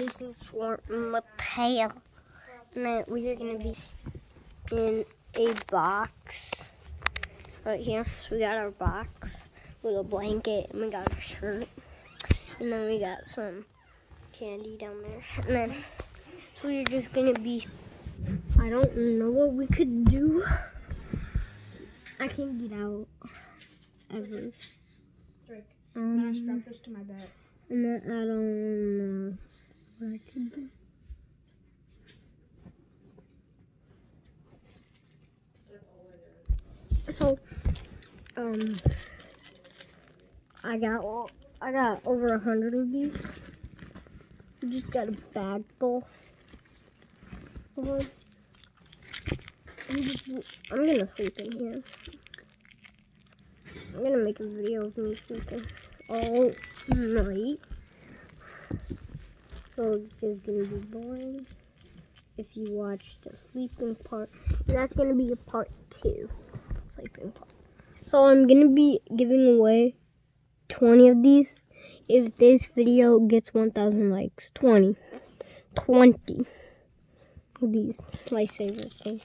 this is for Mateo. And then we are gonna be in a box right here. So we got our box with a blanket and we got our shirt. And then we got some candy down there. And then so we're just gonna be I don't know what we could do. I can't get out ever. Drake, I'm gonna strap Um, this to my back. and then I don't know what I can do. So, um, I got o- I got over a hundred of these. We just got a bag full. I'm gonna sleep in here. I'm gonna make a video of me sleeping all night. So it's just gonna be boring if you watch the sleeping part. And that's gonna be a part two. Sleeping part. So I'm gonna be giving away 20 of these if this video gets 1,000 likes. 20. 20 of these. Okay. So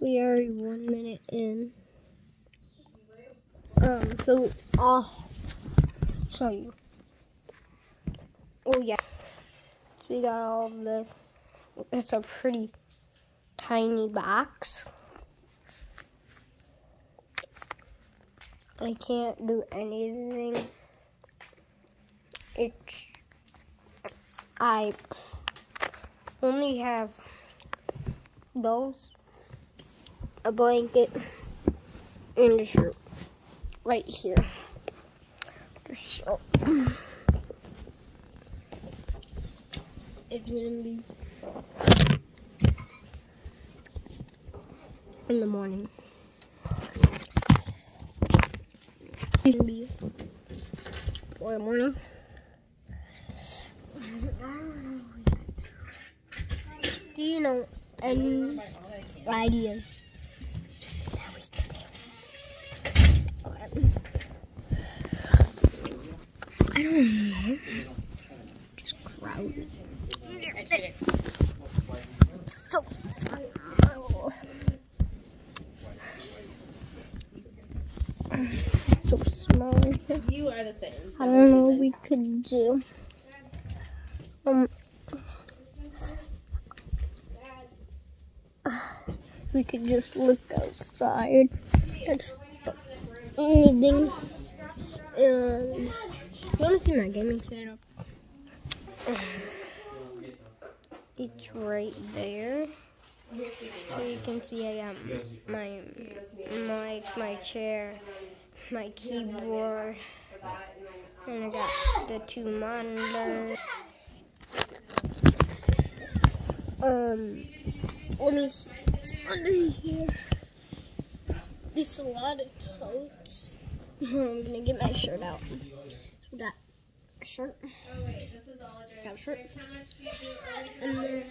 we are one minute in. Um, so I'll show you. Oh yeah. So we got all of this. It's a pretty tiny box. I can't do anything. It's I only have those, a blanket, and a shirt right here. So it's gonna be in the morning. It's gonna be for the morning. Do you know any ideas that we do? Okay. I don't know. Just crowded. So small. So small in here. You are the same. I don't know what we could do. Um, we could just look outside. That's anything. And you want to see my gaming setup? It's right there. So you can see I got my mic, my chair, my keyboard, and I got the two monitors. Um, let me see under here. There's a lot of totes. I'm gonna get my shirt out. We got a shirt, Oh wait, this is all a got a shirt, and then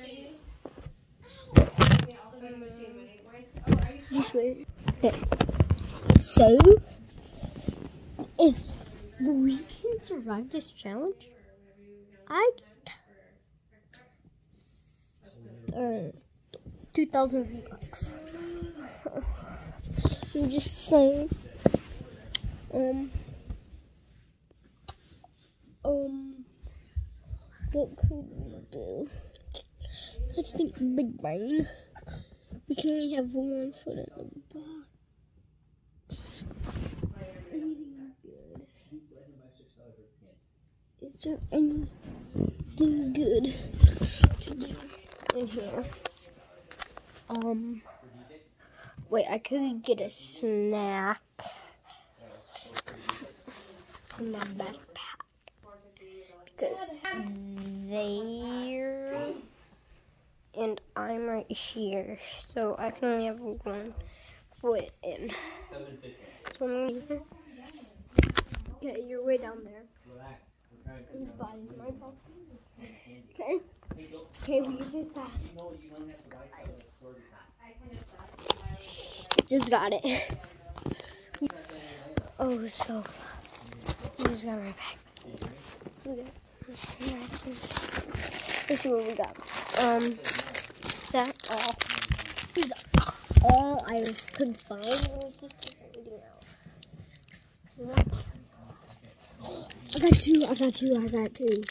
just wait. Okay. So, if we can survive this challenge, I get uh, 2,000 bucks. I'm just saying. Um. Um. What could we do? Let's think big brain. We can only have one foot in the box. Anything good? Is there anything good to do in here? Um. Wait, I could get a snack in my backpack. Because there and I'm right here, so I can only have one foot in. So I'm gonna. Okay, you're way down there. Okay. Okay, we just got. Just got it. Oh, so we just got right back. So we got see what we got. Um, that all? Is all I could find? It else? I got two. I got two. I got two.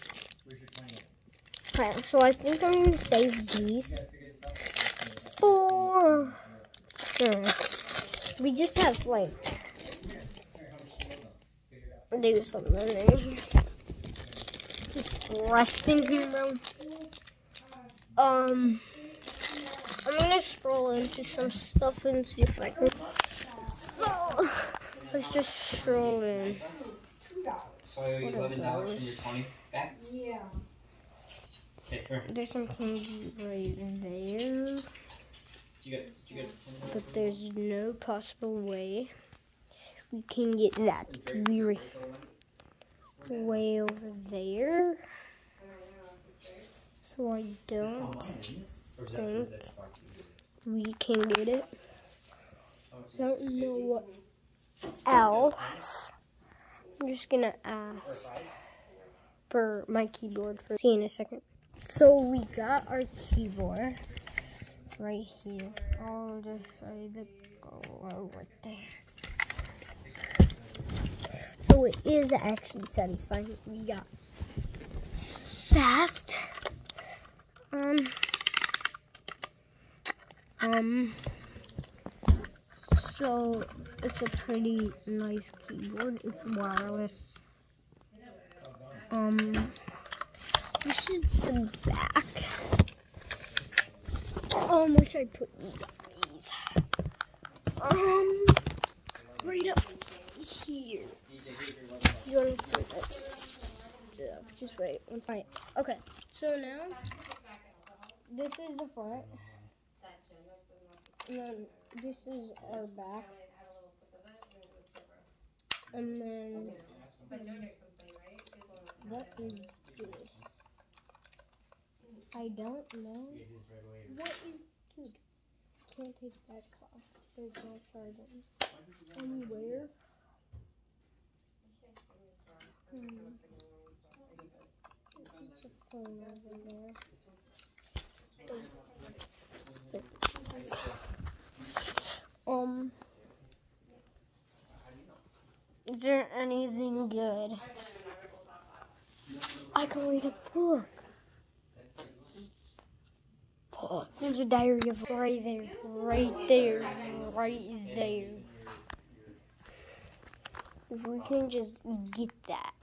Okay, so I think I'm gonna save these for. Hmm. We just have like do something in. Just resting here though. Um, I'm gonna scroll into some stuff and see if I can. So, let's just scroll in. So eleven dollars from your twenty back. Yeah. Okay, here. There's some candy right there, You got you got. but there's no possible way we can get that. We were way over there, so I don't think we can get it. I don't know what else. I'm just gonna ask for my keyboard for see in a second. So we got our keyboard right here. I'll just try to go right there. So it is actually satisfying. We got fast. Um. Um. So it's a pretty nice keyboard. It's wireless. Um. This is the back. Um, which I put these. Um, right up here. You want to do this? stuff. Just wait. One second. Okay. So now, this is the front. And then this is our back. And then what is this? I don't know. What is dude? Can't take that spot. There's no charging anywhere. Hmm. There's a phone over there. Um, is there anything good? I can read a book. There's a diary of right there, right there, right there. If we can just get that.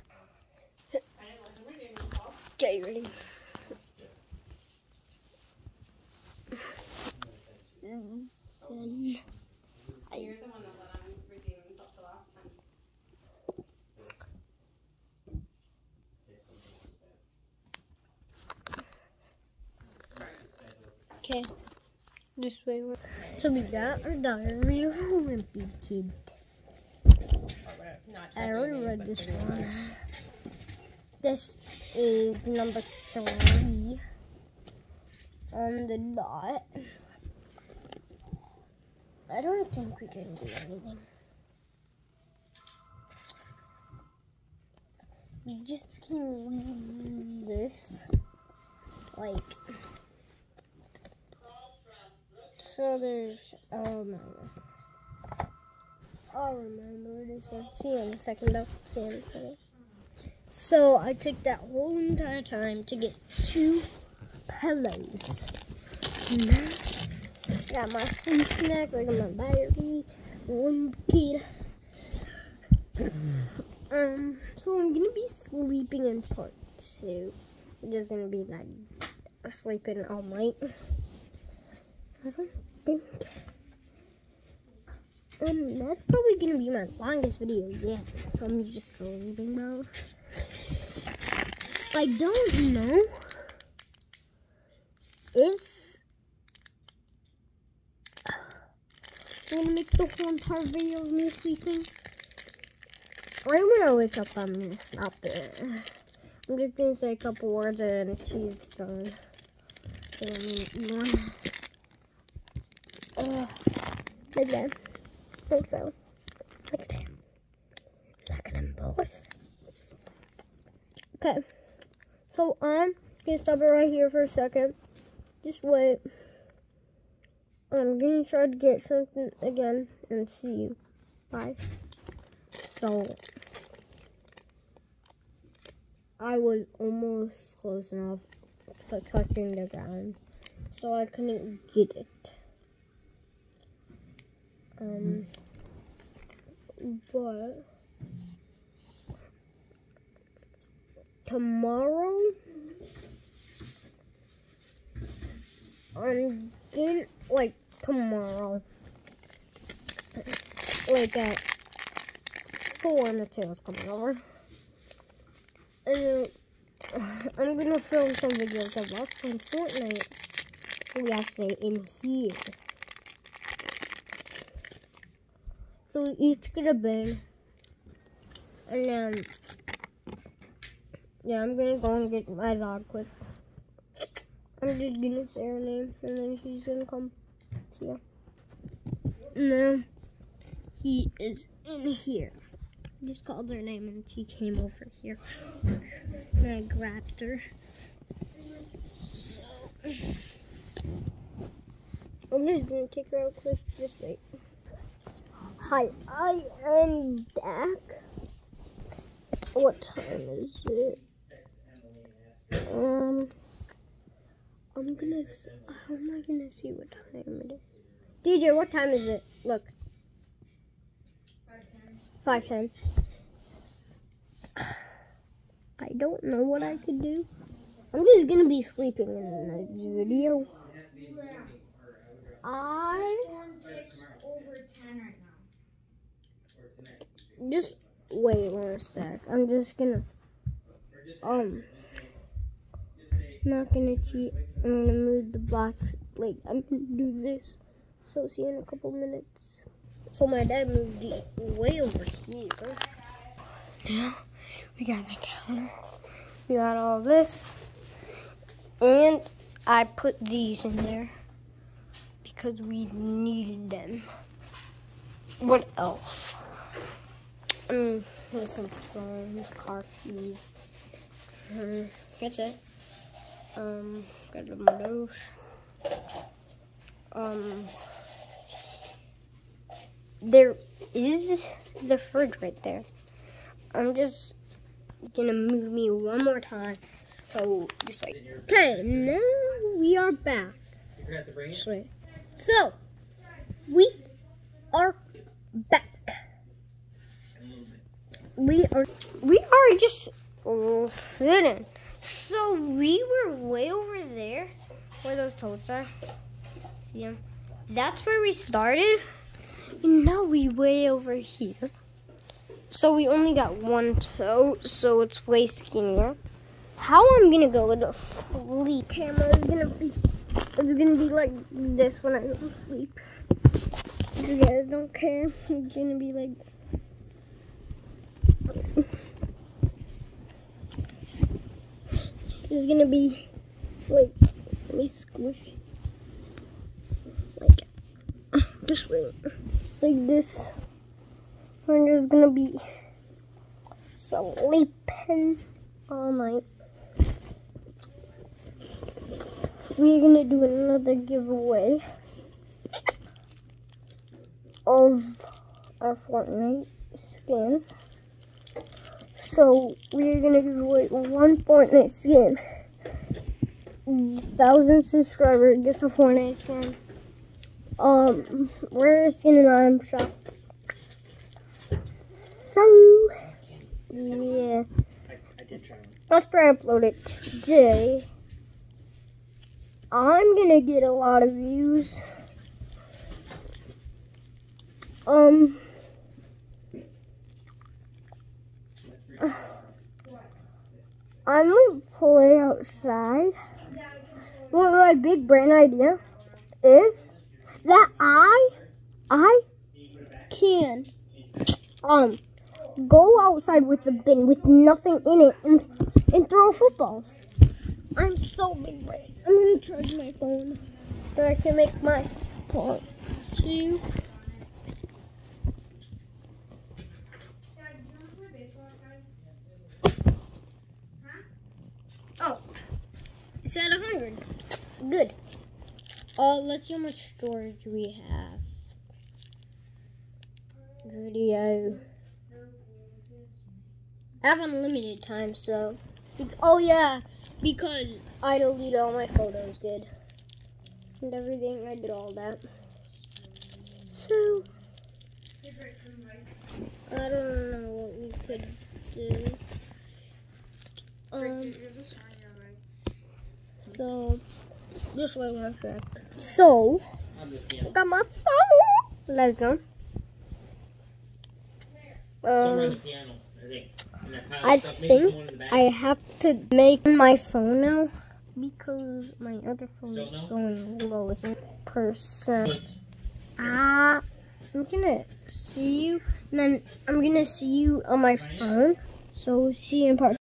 Okay, ready? Then I You're the one that let him redeem himself the last time. Okay. This way. So we got our diary of a wimpy kid. I already read this one. This is number three on the dot. I don't think we can do anything. We just can read this like so there's I'll remember. I'll remember this one. See you in a second though. See you in a second. So I took that whole entire time to get two pillows. Got my food snacks, I my battery, one kid. Um, so I'm gonna be sleeping in part two. I'm just gonna be like sleeping all night. I don't think. Um, that's probably gonna be my longest video yet. I'm just sleeping now. I don't know if I'm gonna make the whole entire video of me sleeping. Right when I wake up, I'm gonna stop it. I'm just gonna say a couple words and she's done. So, I mean, one. Like that. Like so. Like that. Look at them both. Okay. So, um, Gonna stop it right here for a second. Just wait. I'm gonna try to get something again and see you. Bye. So I was almost close enough to touching the ground, so I couldn't get it. Um, but tomorrow I'm gonna like tomorrow, like at four, Mateo's coming over, and I'm gonna film some videos of us playing Fortnite. We actually in here. So we each get a bed, and then yeah, I'm gonna go and get my dog quick. I'm just gonna say her name, and then she's gonna come. See ya. No, he is in here. I just called her name, and she came over here. And I grabbed her. I'm just gonna take her out quick. Just wait. Hi, I am back. What time is it? Um, I'm gonna. How am I gonna see what time it is? DJ, what time is it? Look. Five ten. I don't know what I could do. I'm just gonna be sleeping in the next video. I over 10 right now. Just wait one sec. I'm just gonna um not gonna cheat. I'm gonna move the box like I'm gonna do this. So see you in a couple minutes. So my dad moved it way over here. Now we got the counter. We got all this. And I put these in there because we needed them. What else? Um, there's some phones, car keys. Um, that's it. Um, got a dose. Um, there is the fridge right there. I'm just gonna move me one more time. So just like okay, now we are back. You forgot to bring it? So we are back. We are we are just sitting. So we were way over there where those totes are. See 'em? That's where we started. And now we way over here. So we only got one tote, so it's way skinnier. How I'm gonna go to sleep? Camera is gonna be it's gonna be like this when I go to sleep. If you guys don't care, it's gonna be like it's gonna be like let me squish like this way. Like this. And there's gonna be sleeping all night. We're gonna do another giveaway of our Fortnite skin. So we're gonna give away one Fortnite skin. Thousand subscriber gets a Fortnite skin. Um, rare skin in item shop. So yeah, I, I did try one. after I upload it today, I'm gonna get a lot of views. Um, I'm gonna play outside. Well, my big brain idea is that I, I can, um, go outside with the bin with nothing in it and, and throw footballs. I'm so big brain. I'm gonna charge my phone so I can make my part two. It's at 100. Good. Uh, let's see how much storage we have. Video. I have unlimited time, so. Oh, yeah, because I deleted all my photos, good. And everything, I did all that. So. I don't know what we could do. Um. So, just wait one sec. So, got my phone. Let's go. Somewhere in the Um, I think. And that pile I of stuff, maybe think one in the back. I have to make my phone now because my other phone is going low. It's in percent. Ah, I'm gonna see you, and then I'm gonna see you on my phone. So see you in part.